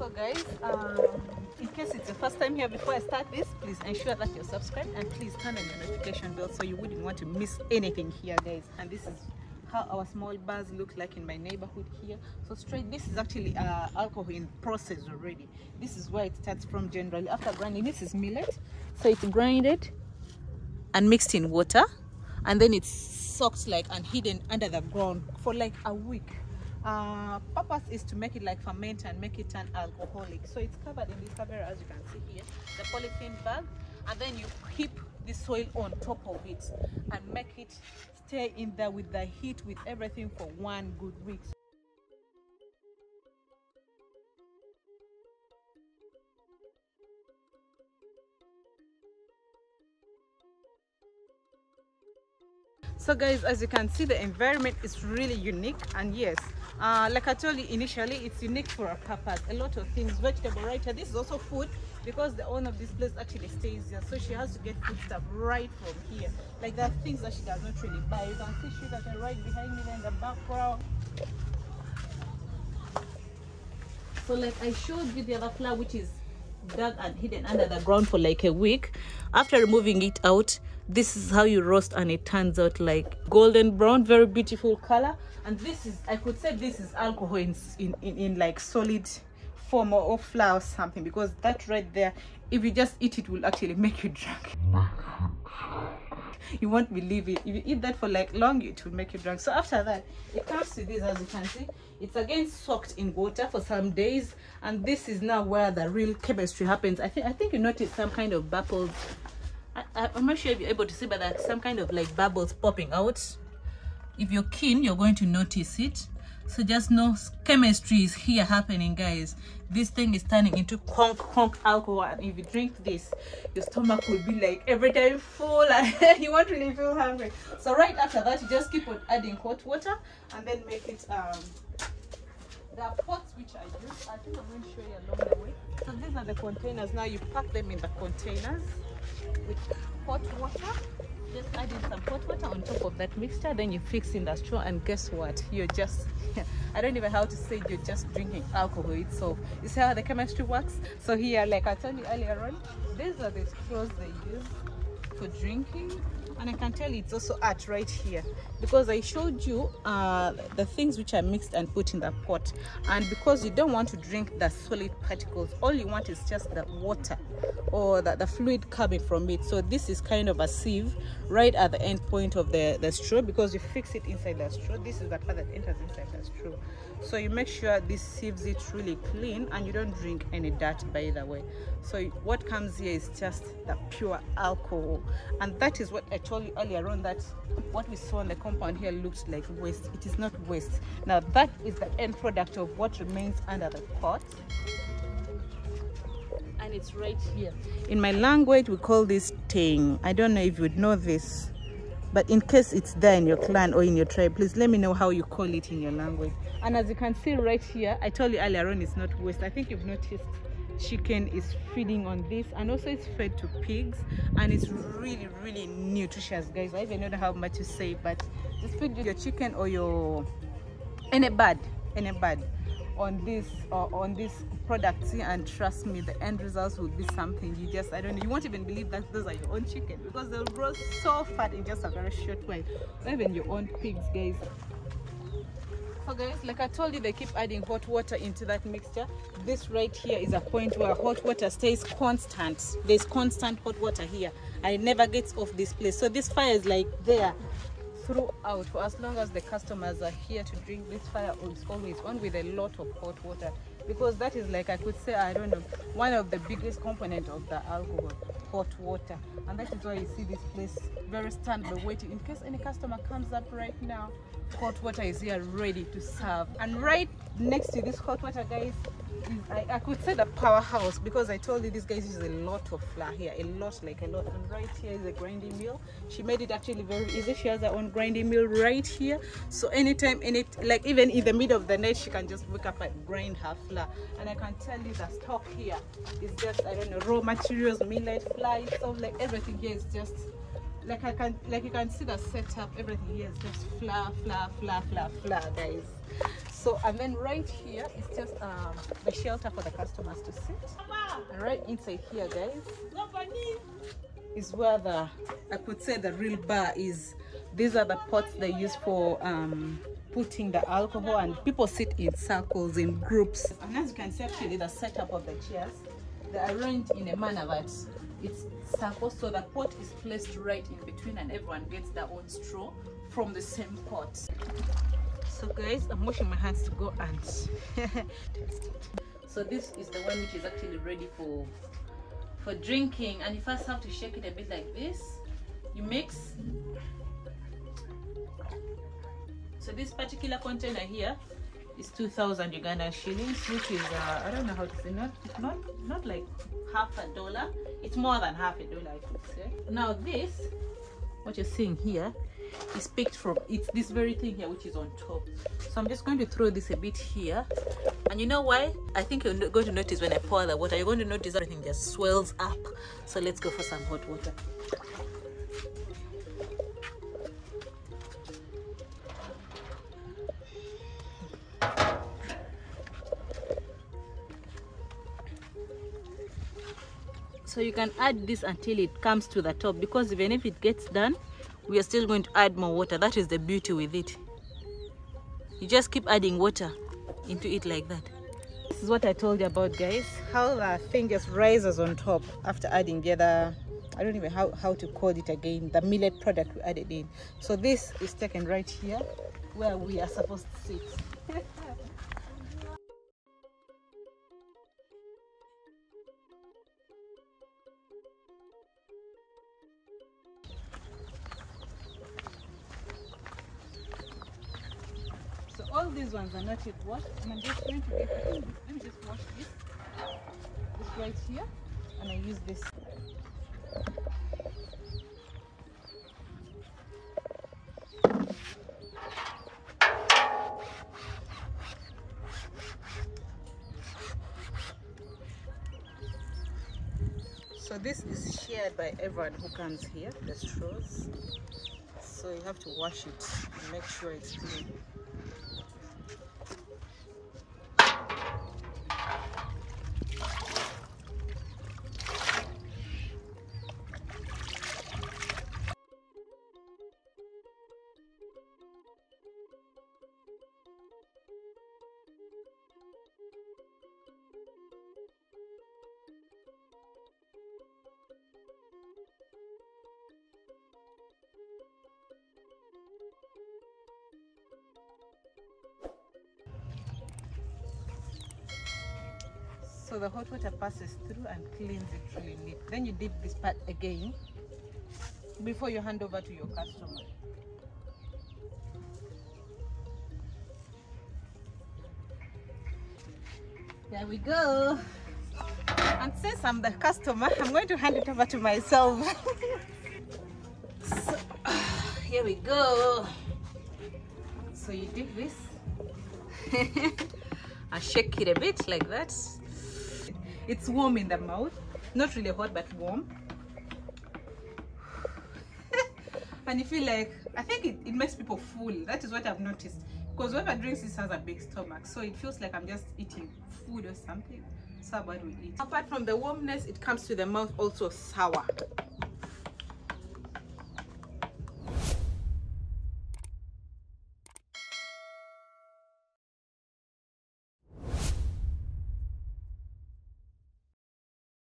so guys um, in case it's your first time here before i start this please ensure that you're subscribed and please turn on your notification bell so you wouldn't want to miss anything here guys. And this is how our small bars look like in my neighborhood here. So straight this is actually uh, alcohol in process already. This is where it starts from generally. After grinding this is millet. So it's grinded and mixed in water. And then it's soaked like and hidden under the ground for like a week uh purpose is to make it like ferment and make it turn alcoholic. So it's covered in this cover as you can see here the polythene bag. And then you heap the soil on top of it and make it stay in there with the heat with everything for one good week so guys as you can see the environment is really unique and yes uh, like i told you initially it's unique for a purpose. A lot of things vegetable right here. This is also food because the owner of this place actually stays here. So she has to get food stuff right from here. Like there are things that she does not really buy. You can see cane right behind me in the background. So like i showed you the other flower which is dug and hidden under the ground for like a week. After removing it out this is how you roast and it turns out like golden brown very beautiful color. And this is i could say this is alcohol in in, in, in like solid form or, or flour or something because that right there if you just eat it will actually make you drunk you won't believe it. If you eat that for like long it will make you drunk. So after that it comes to this as you can see. It's again soaked in water for some days. And this is now where the real chemistry happens. I think i think you notice some kind of bubbles. I, i'm not sure if you're able to see but there's some kind of like bubbles popping out. If you're keen you're going to notice it so just know chemistry is here happening guys this thing is turning into conk conk alcohol and if you drink this your stomach will be like every time full and you won't really feel hungry so right after that you just keep on adding hot water and then make it um are pots which I use. I think I'm going to show you along the way. So these are the containers. Now you pack them in the containers with hot water. Just adding some hot water on top of that mixture. Then you fix in the straw and guess what? You're just, I don't even know how to say you're just drinking alcohol itself. You see how the chemistry works? So here, like I told you earlier on, these are the straws they use for drinking and I can tell it's also art right here. Because I showed you uh, the things which are mixed and put in the pot. And because you don't want to drink the solid particles all you want is just the water or the, the fluid coming from it. So this is kind of a sieve right at the end point of the, the straw. Because you fix it inside the straw this is the part that enters inside the straw. So you make sure this sieves it really clean and you don't drink any dirt by the way. So what comes here is just the pure alcohol. And that is what i told you earlier on that what we saw on the compound here looks like waste. It is not waste. Now that is the end product of what remains under the pot. And it's right here. In my language we call this ting i don't know if you would know this but in case it's there in your clan or in your tribe please let me know how you call it in your language. And as you can see right here i told you earlier on it's not waste. I think you've noticed chicken is feeding on this and also it's fed to pigs and it's really really nutritious guys. I even don't know how much to say but just feed your chicken or your any bird any bird on this uh, on this product and trust me the end results will be something. You just i don't know. You won't even believe that those are your own chicken because they'll grow so fat in just a very short while. Even your own pigs guys guys like i told you they keep adding hot water into that mixture. This right here is a point where hot water stays constant. There's constant hot water here. And it never gets off this place. So this fire is like there throughout. For as long as the customers are here to drink this fire is always on with a lot of hot water. Because that is like i could say i don't know one of the biggest component of the alcohol hot water. And that is why you see this place very standby waiting. In case any customer comes up right now hot water is here ready to serve. And right next to this hot water guys I, I could say the powerhouse because I told you this guys use a lot of flour here a lot like a lot. And right here is a grinding mill. She made it actually very easy. She has her own grinding mill right here. So anytime any like even in the middle of the night she can just wake up and grind her flour. And I can tell you the stock here is just I don't know raw materials millet flour stuff like everything here is just like I can like you can see the setup. Everything here is just flour flour flour flour flour guys So and then right here is just um, the shelter for the customers to sit. And right inside here, guys, is where the I could say the real bar is. These are the pots they use for um, putting the alcohol, and people sit in circles in groups. And as you can see, actually, the setup of the chairs they're arranged in a manner that it's circle, so the pot is placed right in between, and everyone gets their own straw from the same pot. So, guys, I'm washing my hands to go and so this is the one which is actually ready for for drinking. And you first have to shake it a bit like this. You mix. So this particular container here is 2000 uganda shillings which is uh, i don't know how to say not not not like half a dollar. It's more than half a dollar i could say. Now this what you're seeing here is picked from it's this very thing here which is on top. So i'm just going to throw this a bit here. And you know why? I think you're going to notice when i pour the water you're going to notice everything just swells up. So let's go for some hot water. So you can add this until it comes to the top because even if it gets done we are still going to add more water. That is the beauty with it. You just keep adding water into it like that. This is what i told you about guys. How the thing just rises on top after adding the other i don't even how how to call it again the millet product we added in. So this is taken right here where we are supposed to sit all these ones are not yet washed. And I'm just going to get let me just wash this. This right here. And I use this. So this is shared by everyone who comes here, the straws. So you have to wash it and make sure it's clean. So the hot water passes through and cleans it really neat. Then you dip this part again before you hand over to your customer. There we go. And since I'm the customer, I'm going to hand it over to myself. so, here we go. So you dip this and shake it a bit like that. It's warm in the mouth, not really hot but warm. and you feel like, I think it, it makes people full. That is what I've noticed. Because whoever drinks this has a big stomach, so it feels like I'm just eating food or something. So what we eat. Apart from the warmness, it comes to the mouth also sour.